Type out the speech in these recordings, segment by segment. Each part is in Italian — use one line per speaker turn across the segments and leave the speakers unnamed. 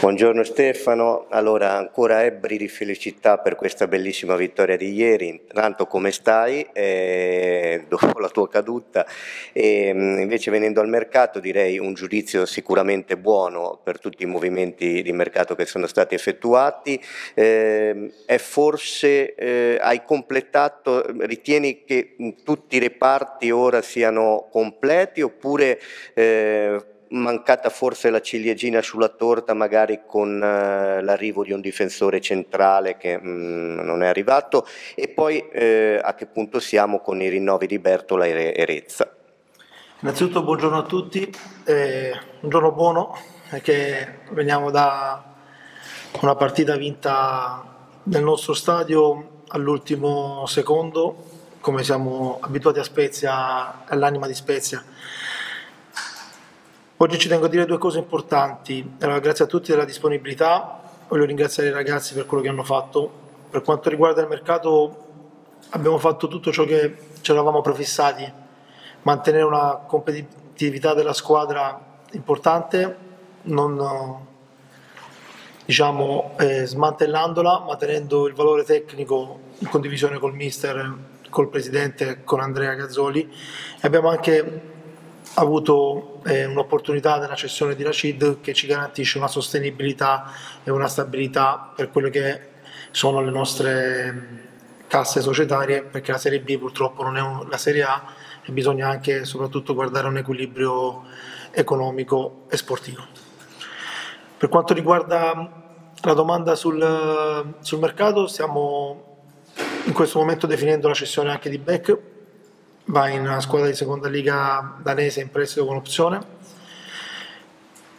Buongiorno Stefano, allora ancora ebbri di felicità per questa bellissima vittoria di ieri, intanto come stai? Eh, dopo la tua caduta. E invece venendo al mercato direi un giudizio sicuramente buono per tutti i movimenti di mercato che sono stati effettuati, eh, è forse eh, hai completato, ritieni che tutti i reparti ora siano completi oppure eh, mancata forse la ciliegina sulla torta magari con uh, l'arrivo di un difensore centrale che mh, mm, non è arrivato. E poi eh, a che punto siamo con i rinnovi di Bertola e, e Rezza.
Innanzitutto buongiorno a tutti, eh, un giorno buono perché veniamo da una partita vinta nel nostro stadio all'ultimo secondo. Come siamo abituati a Spezia, all'anima di Spezia Oggi ci tengo a dire due cose importanti. Allora, grazie a tutti della disponibilità, voglio ringraziare i ragazzi per quello che hanno fatto. Per quanto riguarda il mercato abbiamo fatto tutto ciò che ci eravamo prefissati, mantenere una competitività della squadra importante, non diciamo, eh, smantellandola, ma tenendo il valore tecnico in condivisione col mister, col presidente, con Andrea Gazzoli. E abbiamo anche avuto eh, un'opportunità della cessione di Racid che ci garantisce una sostenibilità e una stabilità per quelle che sono le nostre mm, casse societarie perché la Serie B purtroppo non è un, la Serie A e bisogna anche soprattutto guardare un equilibrio economico e sportivo. Per quanto riguarda la domanda sul, sul mercato stiamo in questo momento definendo la cessione anche di Beck va in una squadra di seconda liga danese in prestito con opzione.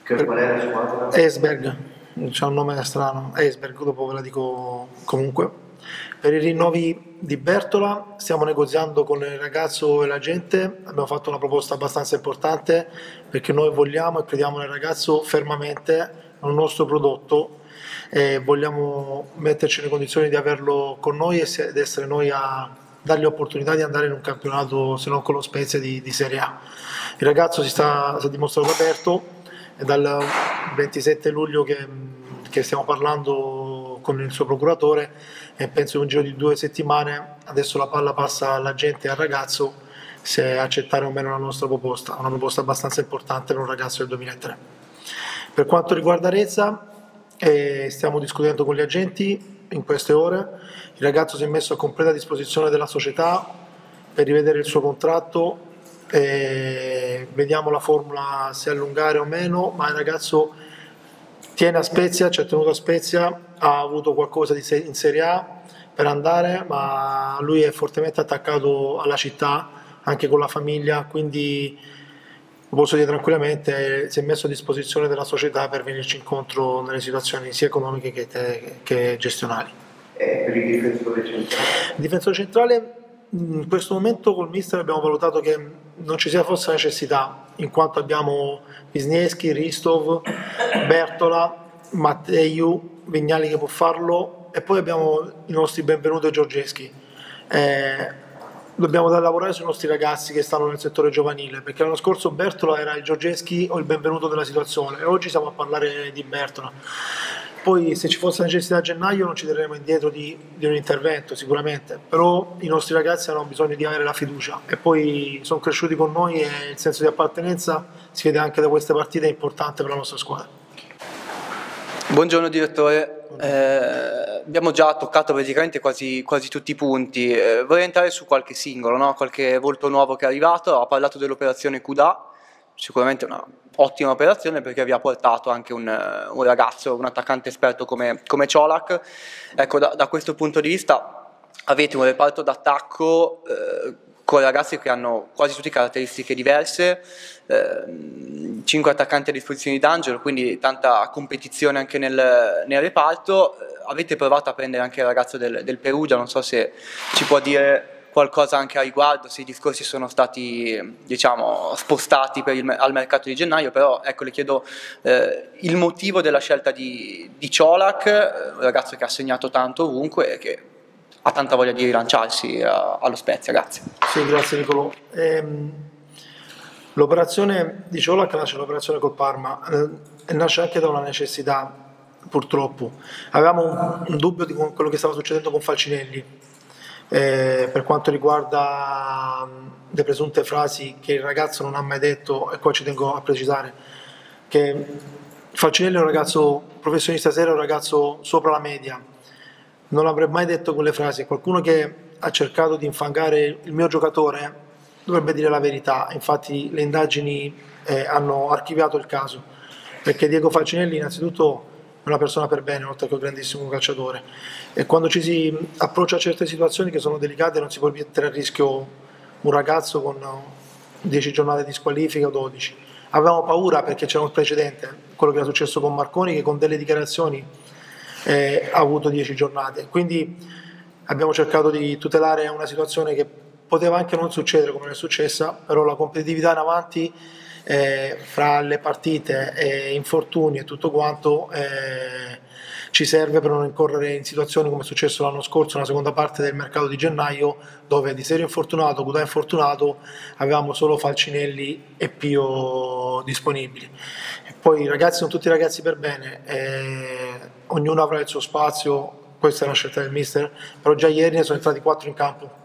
Che qual è la squadra?
Esberg, c'è un nome strano, Esberg, dopo ve la dico comunque. Per i rinnovi di Bertola stiamo negoziando con il ragazzo e la gente, abbiamo fatto una proposta abbastanza importante perché noi vogliamo e crediamo nel ragazzo fermamente, nel nostro prodotto e vogliamo metterci nelle condizioni di averlo con noi ed essere noi a dargli l'opportunità di andare in un campionato, se non con lo Spezia, di, di Serie A. Il ragazzo si, sta, si è dimostrato aperto, è dal 27 luglio che, che stiamo parlando con il suo procuratore e penso in un giro di due settimane adesso la palla passa alla gente e al ragazzo se accettare o meno la nostra proposta, una proposta abbastanza importante per un ragazzo del 2003. Per quanto riguarda Rezza, eh, stiamo discutendo con gli agenti in queste ore. Il ragazzo si è messo a completa disposizione della società per rivedere il suo contratto e vediamo la formula se allungare o meno, ma il ragazzo tiene a Spezia, ci ha tenuto a Spezia, ha avuto qualcosa di in Serie A per andare, ma lui è fortemente attaccato alla città, anche con la famiglia, quindi lo posso dire tranquillamente, si è messo a disposizione della società per venirci incontro nelle situazioni sia economiche che, te, che gestionali.
E per il difensore centrale?
Il difensore centrale in questo momento col mister abbiamo valutato che non ci sia forse necessità, in quanto abbiamo Wisniewski, Ristov, Bertola, Matteiu, Vignali che può farlo e poi abbiamo i nostri benvenuti Giorgeschi. Eh, dobbiamo lavorare sui nostri ragazzi che stanno nel settore giovanile, perché l'anno scorso Bertola era il Giorgeschi o il benvenuto della situazione e oggi stiamo a parlare di Bertola. Poi se ci fosse necessità a gennaio non ci terremo indietro di, di, un intervento sicuramente, però i nostri ragazzi hanno bisogno di avere la fiducia e poi sono cresciuti con noi e il senso di appartenenza si vede anche da queste partite, è importante per la nostra squadra.
Buongiorno direttore, eh, abbiamo già toccato praticamente quasi, quasi tutti i punti, eh, vorrei entrare su qualche singolo, no? qualche volto nuovo che è arrivato, ha parlato dell'operazione CUDA, sicuramente un'ottima operazione perché vi ha portato anche un, un ragazzo, un attaccante esperto come, come Ciolac, ecco da, da, questo punto di vista avete un reparto d'attacco eh, con ragazzi che hanno quasi tutte caratteristiche diverse, eh, 5 attaccanti a disposizione di D'Angelo, quindi tanta competizione anche nel, nel reparto. Eh, avete provato a prendere anche il ragazzo del, del Perugia, non so se ci può dire qualcosa anche a riguardo, se i discorsi sono stati diciamo, spostati il, al mercato di gennaio, però ecco, le chiedo eh, il motivo della scelta di, di Ciolac, un ragazzo che ha segnato tanto ovunque e che ha tanta voglia di rilanciarsi a, allo Spezia. Grazie.
Sì, grazie Nicolò. Ehm, l'operazione di Ciolac nasce l'operazione col Parma, eh, nasce anche da una necessità. purtroppo. Avevamo un, un dubbio di quello che stava succedendo con Falcinelli eh, per quanto riguarda le presunte frasi che il ragazzo non ha mai detto, e qua ci tengo a precisare che Falcinelli è un ragazzo professionista serio, un ragazzo sopra la media, non avrebbe mai detto quelle frasi. Qualcuno che ha cercato di infangare il mio giocatore dovrebbe dire la verità, infatti le indagini eh, hanno archiviato il caso, perché Diego Falcinelli innanzitutto è una persona per bene, oltre che un grandissimo calciatore, e quando ci si approccia a certe situazioni che sono delicate non si può mettere a rischio un ragazzo con 10 giornate di squalifica o 12. Avevamo paura perché c'era un precedente, quello che era successo con Marconi che con delle dichiarazioni eh, ha avuto 10 giornate, quindi abbiamo cercato di tutelare una situazione che poteva anche non succedere come è successa, però la competitività in avanti eh, fra le partite e infortuni e tutto quanto eh, ci serve per non incorrere in situazioni come è successo l'anno scorso nella seconda parte del mercato di gennaio dove di serio infortunato, Gudà infortunato avevamo solo Falcinelli e Pio disponibili. E poi i ragazzi sono tutti ragazzi per bene eh, ognuno avrà il suo spazio questa è una scelta del mister però già ieri ne sono entrati quattro in campo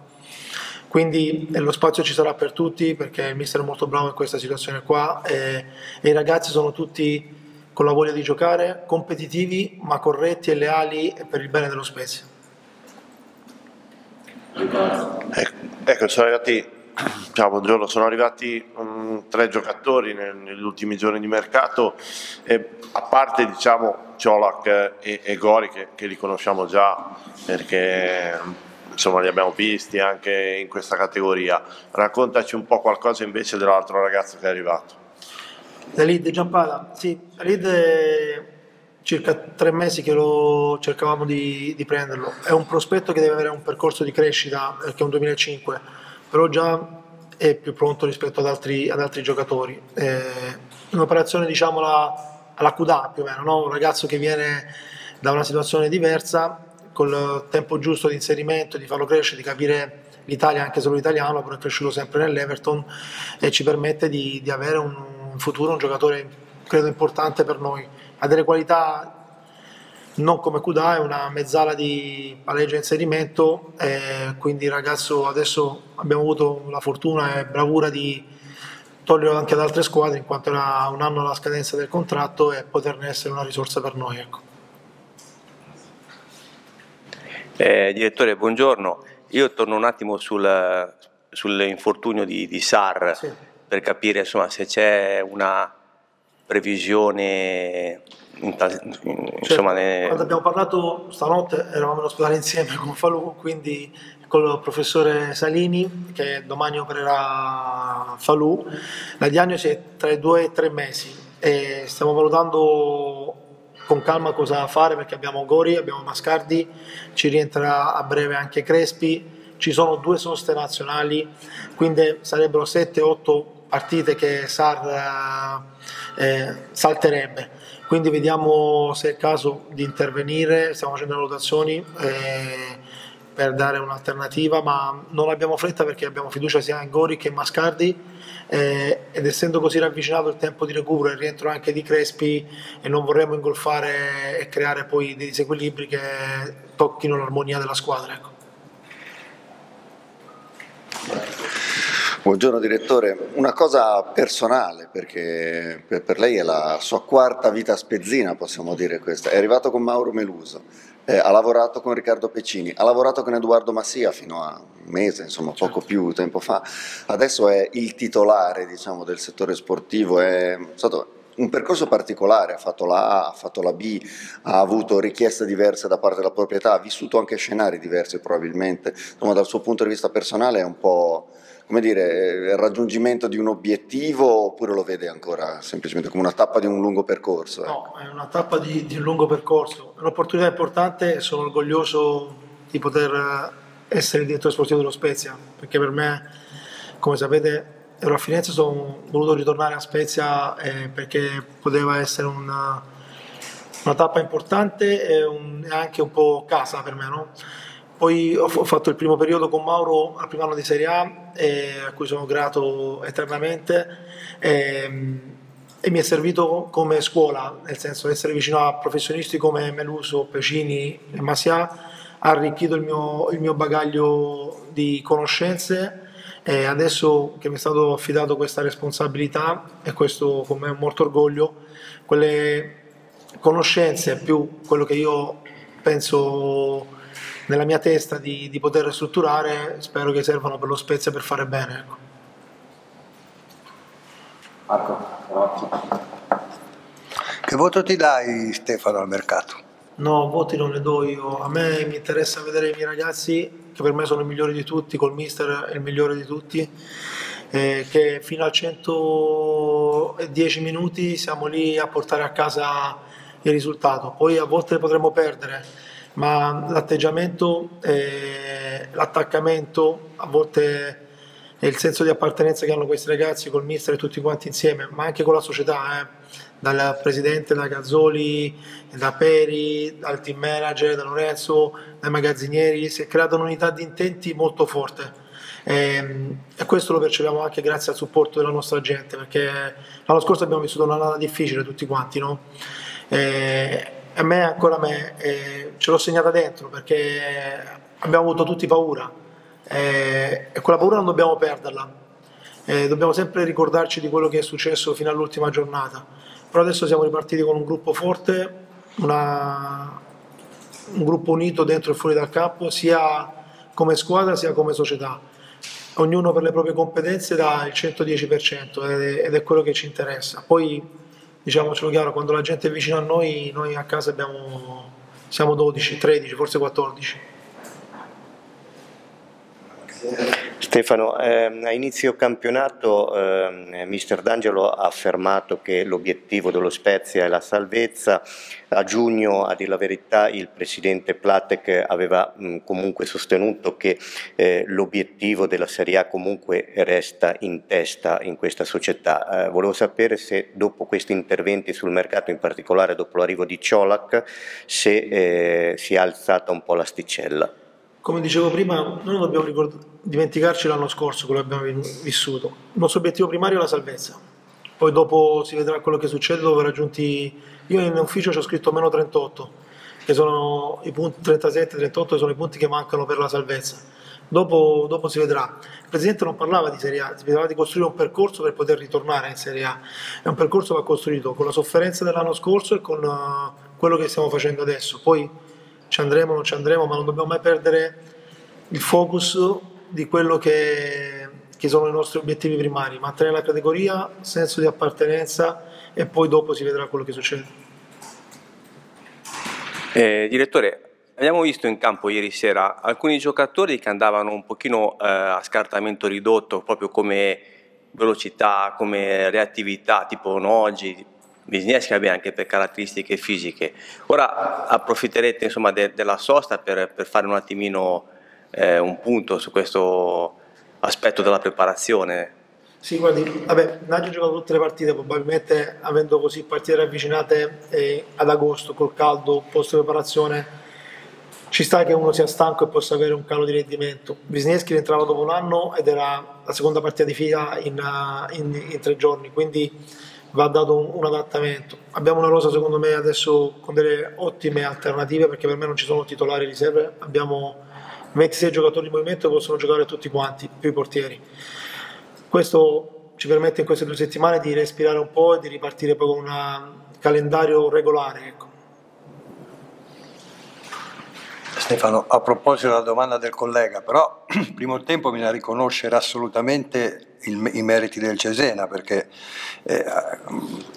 quindi eh, lo spazio ci sarà per tutti perché il mister è molto bravo in questa situazione qua e, e i ragazzi sono tutti con la voglia di giocare, competitivi ma corretti e leali per il bene dello Spezia.
Ecco, ecco, sono arrivati, ciao, buongiorno, sono arrivati um, tre giocatori nel, negli ultimi giorni di mercato, e, a parte diciamo Ciolac e, e Gori che, che, li conosciamo già perché insomma li abbiamo visti anche in questa categoria. Raccontaci un po' qualcosa invece dell'altro ragazzo che è arrivato.
Da Lid Giampala, sì, Lid è circa tre mesi che lo cercavamo di, di, prenderlo. È un prospetto che deve avere un percorso di crescita perché è un 2005, però già è più pronto rispetto ad altri, ad altri giocatori. È un'operazione diciamo alla, alla CUDA più o meno, no? un ragazzo che viene da una situazione diversa col tempo giusto di inserimento, di farlo crescere, di capire l'Italia anche solo l'italiano, però è cresciuto sempre nell'Everton e ci permette di, di avere un, un, futuro, un giocatore credo importante per noi. Ha delle qualità non come Kuda, è una mezzala di palleggio e inserimento, e quindi ragazzo adesso abbiamo avuto la fortuna e bravura di toglierlo anche ad altre squadre in quanto era un anno alla scadenza del contratto e poterne essere una risorsa per noi. Ecco.
Eh, direttore, buongiorno. Io torno un attimo sul, sull'infortunio di, di SAR sì. per capire insomma, se c'è una previsione. In,
in, insomma, ne... Quando abbiamo parlato stanotte eravamo in ospedale insieme con Falù, quindi con il professore Salini che domani opererà Falù. La diagnosi è tra i due e tre mesi e stiamo valutando con calma cosa fare perché abbiamo Gori, abbiamo Mascardi, ci rientra a breve anche Crespi, ci sono due soste nazionali, quindi sarebbero 7-8 partite che Sar eh, salterebbe. Quindi vediamo se è il caso di intervenire, stiamo facendo le valutazioni eh, per dare un'alternativa, ma non abbiamo fretta perché abbiamo fiducia sia in Gori che in Mascardi eh, ed essendo così ravvicinato il tempo di recupero e rientro anche di Crespi e non vorremmo ingolfare e creare poi dei disequilibri che tocchino l'armonia della squadra. Ecco.
Buongiorno direttore, una cosa personale perché per lei è la sua quarta vita spezzina, possiamo dire questa, è arrivato con Mauro Meluso, eh, ha lavorato con Riccardo Peccini, ha lavorato con Edoardo Massia fino a un mese, insomma poco certo. più tempo fa, adesso è il titolare diciamo, del settore sportivo, è stato un percorso particolare, ha fatto la A, ha fatto la B, ha avuto richieste diverse da parte della proprietà, ha vissuto anche scenari diversi probabilmente, insomma dal suo punto di vista personale è un po' come dire, il raggiungimento di un obiettivo oppure lo vede ancora semplicemente come una tappa di un lungo percorso?
Ecco. No, è una tappa di, di un lungo percorso, è un'opportunità importante e sono orgoglioso di poter essere il direttore sportivo dello Spezia, perché per me, come sapete, ero a Firenze, sono voluto ritornare a Spezia eh, perché poteva essere una, una tappa importante e, un, e, anche un po' casa per me, no? Poi ho, fatto il primo periodo con Mauro al primo anno di Serie A, eh, a cui sono grato eternamente. Eh, e mi è servito come scuola, nel senso essere vicino a professionisti come Meluso, Pecini e Masia ha arricchito il mio, il mio bagaglio di conoscenze e adesso che mi è stato affidato questa responsabilità e questo con me è molto orgoglio, quelle conoscenze più quello che io penso nella mia testa di, di poter strutturare, spero che servano per lo Spezia per fare bene. Ecco.
Marco, Che voto ti dai Stefano al mercato?
No, voti non ne do io. A me mi interessa vedere i miei ragazzi, che per me sono i migliori di tutti, col mister è il migliore di tutti, eh, che fino a 110 minuti siamo lì a portare a casa il risultato. Poi a volte potremmo perdere, ma l'atteggiamento, eh, l'attaccamento, a volte il senso di appartenenza che hanno questi ragazzi col mister e tutti quanti insieme, ma anche con la società. Eh dal presidente, da Gazzoli, da Peri, dal team manager, da Lorenzo, dai magazzinieri, si è creata un'unità di intenti molto forte. E, ehm, e, questo lo percepiamo anche grazie al supporto della nostra gente, perché l'anno scorso abbiamo vissuto una un'annata difficile tutti quanti, no? E, a me ancora me, eh, ce l'ho segnata dentro perché abbiamo avuto tutti paura e, e quella paura non dobbiamo perderla. dobbiamo sempre ricordarci di quello che è successo fino all'ultima giornata però adesso siamo ripartiti con un gruppo forte, una, un gruppo unito dentro e fuori dal campo, sia come squadra sia come società. Ognuno per le proprie competenze dà il 110% ed è quello che ci interessa. Poi, diciamocelo chiaro, quando la gente è vicino a noi, noi a casa abbiamo, siamo 12, 13, forse 14.
Stefano, ehm, a inizio campionato ehm, Mister D'Angelo ha affermato che l'obiettivo dello Spezia è la salvezza, a giugno a dire la verità il presidente Platek aveva mh, comunque sostenuto che eh, l'obiettivo della Serie A comunque resta in testa in questa società. Eh, volevo sapere se dopo questi interventi sul mercato, in particolare dopo l'arrivo di Ciolac, se eh, si è alzata un po' l'asticella
come dicevo prima, noi non dobbiamo dimenticarci l'anno scorso quello che abbiamo vissuto. Il nostro obiettivo primario è la salvezza. Poi dopo si vedrà quello che succede dopo raggiunti. Io in ufficio ci ho scritto meno 38, che sono i punti 37, 38 che sono i punti che mancano per la salvezza. Dopo, dopo, si vedrà. Il Presidente non parlava di Serie A, si parlava di costruire un percorso per poter ritornare in Serie A. È un percorso che va costruito con la sofferenza dell'anno scorso e con uh, quello che stiamo facendo adesso. Poi ci andremo, non ci andremo, ma non dobbiamo mai perdere il focus di quello che, che sono i nostri obiettivi primari, mantenere la categoria, senso di appartenenza e poi dopo si vedrà quello che succede.
Eh, direttore, abbiamo visto in campo ieri sera alcuni giocatori che andavano un pochino eh, a scartamento ridotto, proprio come velocità, come reattività, tipo Noggi, Wisniewski vabbè anche per caratteristiche fisiche. Ora approfitterete insomma, de, della sosta per, per, fare un attimino eh, un punto su questo aspetto della preparazione.
Sì, guardi, vabbè, Naggio ha giocato tutte le partite, probabilmente avendo così partite ravvicinate eh, ad agosto col caldo, post preparazione, ci sta che uno sia stanco e possa avere un calo di rendimento. Wisniewski rientrava dopo un anno ed era la seconda partita di fila in, in, in tre giorni, quindi va dato un, un, adattamento. Abbiamo una rosa secondo me adesso con delle ottime alternative perché per me non ci sono titolari riserve, abbiamo 26 giocatori in movimento che possono giocare tutti quanti, più i portieri. Questo ci permette in queste due settimane di respirare un po' e di ripartire poi con un calendario regolare. Ecco.
Stefano, a proposito della domanda del collega, però il primo tempo bisogna riconoscere assolutamente il, i meriti del Cesena perché eh,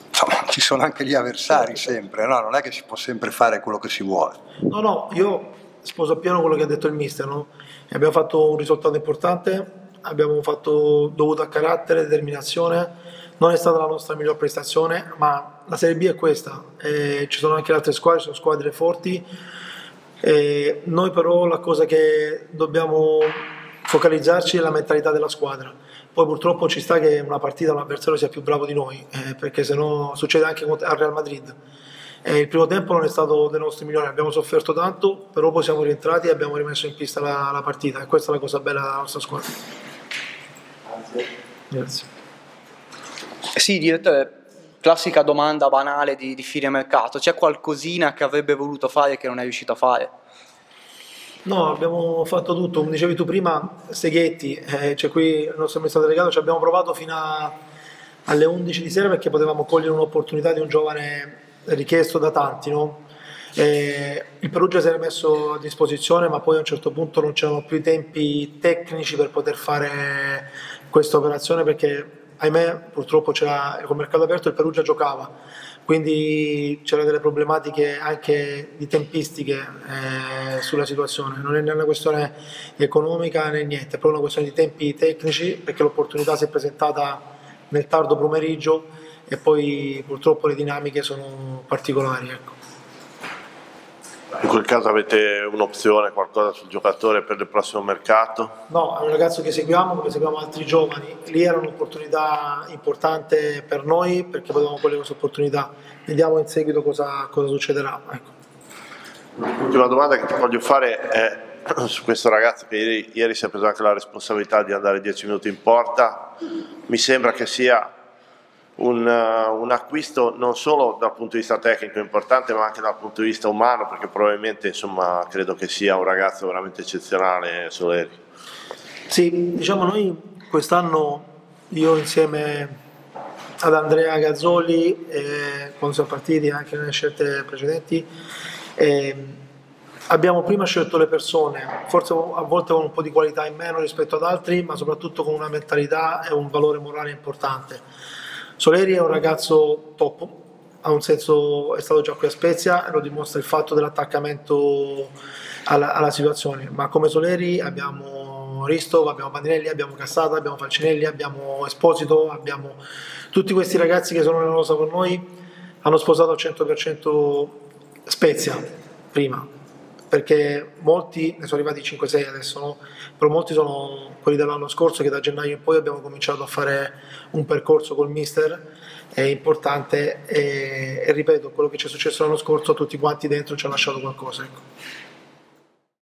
insomma, ci sono anche gli avversari sempre, no? non è che si può sempre fare quello che si vuole.
No, no, io sposo appieno quello che ha detto il mister, no? abbiamo fatto un risultato importante, abbiamo fatto dovuto a carattere, determinazione, non è stata la nostra miglior prestazione, ma la Serie B è questa, e ci sono anche le altre squadre, sono squadre forti, e noi però la cosa che dobbiamo focalizzarci è la mentalità della squadra. Poi purtroppo ci sta che una partita un avversario sia più bravo di noi, eh, perché se no succede anche al Real Madrid. Eh, il primo tempo non è stato dei nostri migliori, abbiamo sofferto tanto, però poi siamo rientrati e abbiamo rimesso in pista la, la partita e questa è la cosa bella della nostra squadra.
Grazie. Grazie. Sì, direttore, classica domanda banale di, di fine mercato, c'è qualcosina che avrebbe voluto fare che non è riuscito a fare?
No, abbiamo fatto tutto, come dicevi tu prima, Seghetti, eh, cioè qui il nostro amministratore delegato, ci abbiamo provato fino a, alle 11 di sera perché potevamo cogliere un'opportunità di un giovane richiesto da tanti, no? Eh, il Perugia si era messo a disposizione, ma poi a un certo punto non c'erano più i tempi tecnici per poter fare questa operazione perché, ahimè, purtroppo c'era, con il mercato aperto il Perugia giocava, quindi c'erano delle problematiche anche di tempistiche eh, sulla situazione. Non è né una questione economica né niente, è proprio una questione di tempi tecnici perché l'opportunità si è presentata nel tardo pomeriggio e poi purtroppo le dinamiche sono particolari. Ecco.
In quel caso avete un'opzione, qualcosa sul giocatore per il prossimo mercato?
No, è un ragazzo che seguiamo, come seguiamo altri giovani. Lì era un'opportunità importante per noi perché potevamo cogliere questa opportunità. Vediamo in seguito cosa, cosa succederà. Ecco.
L'ultima domanda che ti voglio fare è su questo ragazzo che ieri, ieri si è preso anche la responsabilità di andare 10 minuti in porta. Mi sembra che sia un, uh, un, acquisto non solo dal punto di vista tecnico importante ma anche dal punto di vista umano perché probabilmente insomma credo che sia un ragazzo veramente eccezionale Soleri.
Sì diciamo noi quest'anno io insieme ad Andrea Gazzoli eh, quando siamo partiti anche nelle scelte precedenti eh, abbiamo prima scelto le persone forse a volte con un po' di qualità in meno rispetto ad altri ma soprattutto con una mentalità e un valore morale importante Soleri è un ragazzo top, ha un senso, è stato già qui a Spezia lo dimostra il fatto dell'attaccamento alla, alla situazione, ma come Soleri abbiamo Risto, abbiamo Bandinelli, abbiamo Cassata, abbiamo Falcinelli, abbiamo Esposito, abbiamo tutti questi ragazzi che sono nella rosa con noi, hanno sposato al 100% Spezia prima, perché molti, ne sono arrivati 5-6 adesso, no? però molti sono quelli dell'anno scorso che da gennaio in poi abbiamo cominciato a fare un percorso col mister, è importante e, e ripeto, quello che ci è successo l'anno scorso tutti quanti dentro ci ha lasciato qualcosa. Ecco.